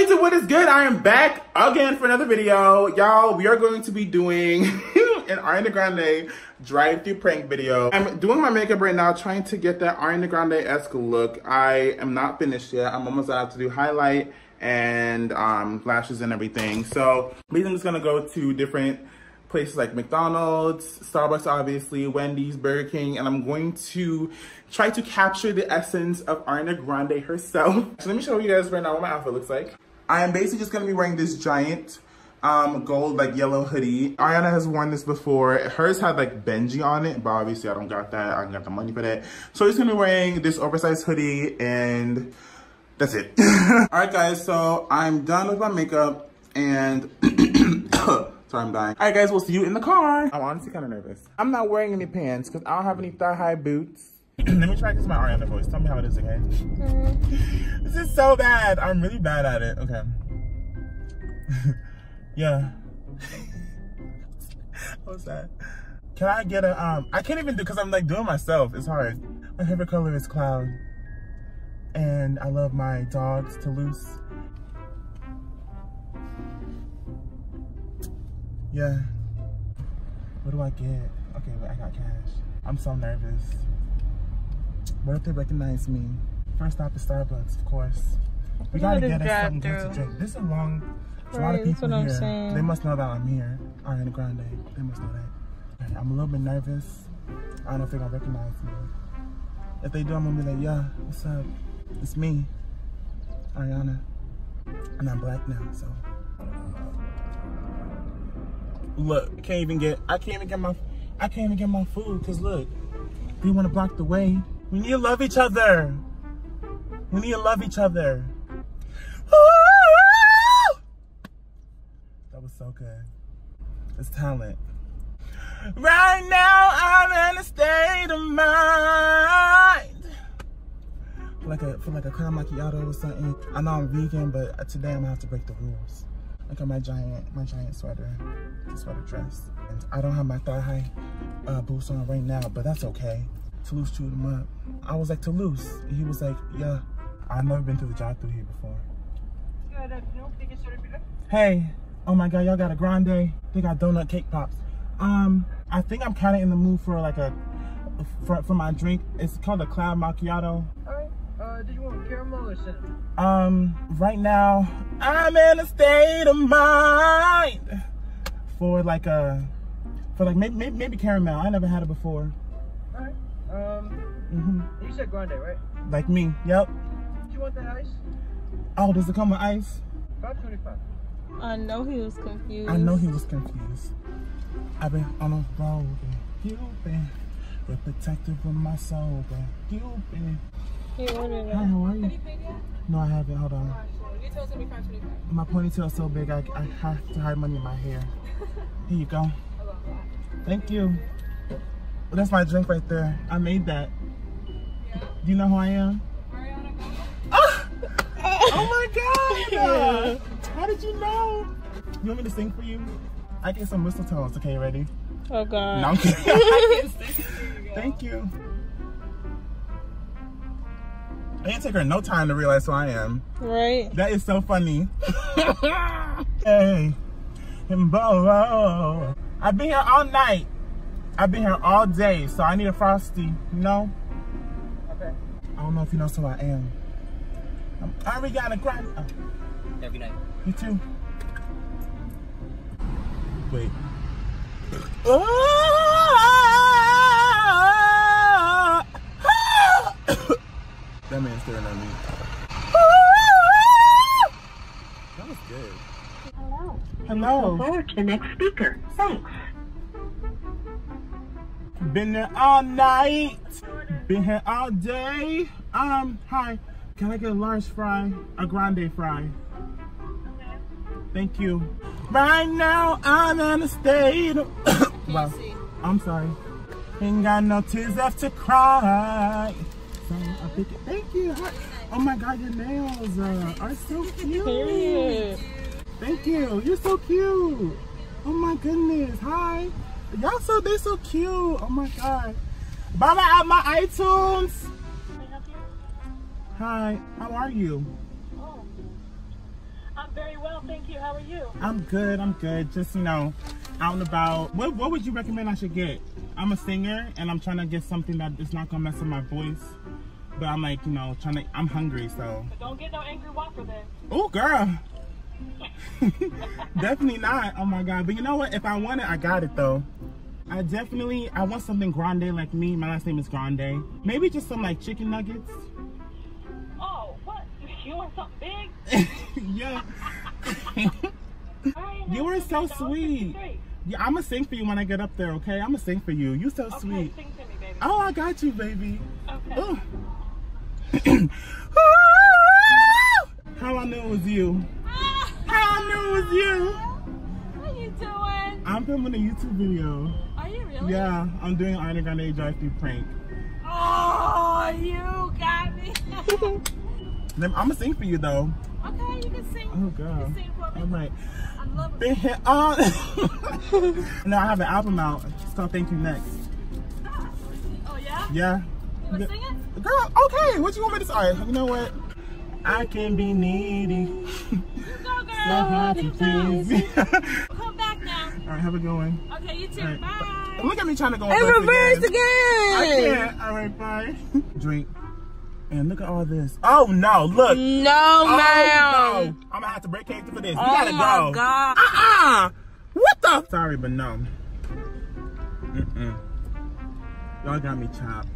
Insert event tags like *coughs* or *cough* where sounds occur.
YouTube, what is good? I am back again for another video. Y'all, we are going to be doing *laughs* an Ariana Grande drive-through prank video. I'm doing my makeup right now, trying to get that Ariana Grande-esque look. I am not finished yet. I'm almost out to do highlight and um, lashes and everything. So, I'm just gonna go to different places like McDonald's, Starbucks obviously, Wendy's, Burger King, and I'm going to try to capture the essence of Ariana Grande herself. *laughs* So let me show you guys right now what my outfit looks like. I am basically just gonna be wearing this giant um, gold like yellow hoodie. Ariana has worn this before. Hers had like Benji on it, but obviously I don't got that. I don't got the money for that. So I'm just gonna be wearing this oversized hoodie and that's it. *laughs* All right guys, so I'm done with my makeup and *coughs* Sorry, I'm dying. All right, guys, we'll see you in the car. I'm honestly kind of nervous. I'm not wearing any pants because I don't have any thigh-high boots. *clears throat* Let me try this my Ariana voice. Tell me how it is, okay? Mm. This is so bad. I'm really bad at it. Okay. *laughs* yeah. *laughs* What's that? Can I get a, um, I can't even do, because I'm like doing myself. It's hard. My favorite color is cloud. And I love my dogs, Toulouse. Yeah. What do I get? Okay, wait, I got cash. I'm so nervous. They recognize me? First stop is Starbucks, of course. We gotta get us something good to drink. This is a long, right, a lot of people here. They must know that I'm here. Ariana Grande. They must know that. I'm a little bit nervous. I don't think I recognize me. If they do, I'm gonna be like, yeah, what's up? It's me, Ariana. And I'm black now, so. Look, I can't even get, I can't even get my, I can't even get my food because look, they want to block the way. We need to love each other. We need to love each other. That was so good. It's talent. Right now, I'm in a state of mind. like a, for like a caramel macchiato or something. I know I'm vegan, but today I'm gonna have to break the rules. Look at my giant, my giant sweater, sweater dress. And I don't have my thigh high uh, boots on right now, but that's okay. Toulouse chewed him up. I was like, Toulouse. he was like, yeah. I've never been to the drive through here before. Hey, oh my God, y'all got a grande. They got donut cake pops. Um, I think I'm kind of in the mood for like a, for, for my drink. It's called a cloud macchiato. Uh, did you want caramel or cinnamon? Um, right now, I'm in a state of mind for like a, for like maybe, maybe, maybe caramel. I never had it before. All right. Um, mm -hmm. you said grande, right? Like me, yep. Do you want that ice? Oh, does it come with ice? 525. I know he was confused. I know he was confused. I've been on a road, you've been the protector of my soul, but you've been Hi, how are you? No, I haven't. Hold on. My ponytail's so big, I, I have to hide money in my hair. *laughs* Here you go. Thank you. That's my drink right there. I made that. Do you know who I am? Ariana Oh, oh my God! Yeah. *laughs* How did you know? You want me to sing for you? I get some whistle tones. Okay, ready? Oh God. No, I'm kidding. *laughs* Thank you. It didn't take her no time to realize who I am. Right. That is so funny. *laughs* hey. I've been here all night. I've been here all day, so I need a frosty, you know? Okay. I don't know if you know who I am. I'm Ariana Grande. Oh. Every night. You too. Wait. Oh! *coughs* That man staring at me. that was good. Hello. Hello. Forward to the next speaker. Thanks. Been there all night. Been here all day. Um, hi. Can I get a large fry? A grande fry. Thank you. Right now, I'm in a state of... *coughs* wow. I'm sorry. Ain't got no tears left to cry. So I think, thank you. Oh my God, your nails uh, are so *laughs* cute. Thank you. You're so cute. Oh my goodness. Hi. Y'all so, they so cute. Oh my God. My, out my iTunes. Hi. How are you? Oh. I'm very well, thank you. How are you? I'm good. I'm good. Just you know, out and about. What What would you recommend I should get? I'm a singer, and I'm trying to get something that is not gonna mess with my voice. But I'm like, you know, trying to. I'm hungry, so. But don't get no angry whopper then. Oh, girl. *laughs* definitely not. Oh my god. But you know what? If I want it, I got it though. I definitely I want something grande like me. My last name is Grande. Maybe just some like chicken nuggets. Oh, what? *laughs* You want something big? *laughs* yeah. You were so sweet. Yeah, I'ma sing for you when I get up there, okay? I'ma sing for you. You so Okay, sweet. me. Oh, I got you, baby. Okay. *clears throat* How I knew it was you. Knew it was you. What you doing? I'm filming a YouTube video. Are you really? Yeah, I'm doing Ariana Grande drive-through prank. Oh, you got me. *laughs* I'm gonna sing for you though. okay, you can sing. Oh god. You sing for me. All right. I love it. Been hit on. *laughs* no, I have an album out. It's called Thank You Next. Oh, yeah? Yeah. You want to sing it? Girl, okay. What you want me to say? You know what? I can be needy. *laughs* You go, girl. So hard to You go. please. Come back now. Alright, have a good one. Okay, you too. All right. Bye. Look at me trying to go In reverse reverse again. I can't. Alright, bye. *laughs* Drink. And look at all this. Oh no, look. No, Oh, ma'am. no. I'm gonna have to break character for this. We Oh gotta my go. God. Uh-uh. What the? Sorry, but no. Mm-mm. Y'all got me chopped.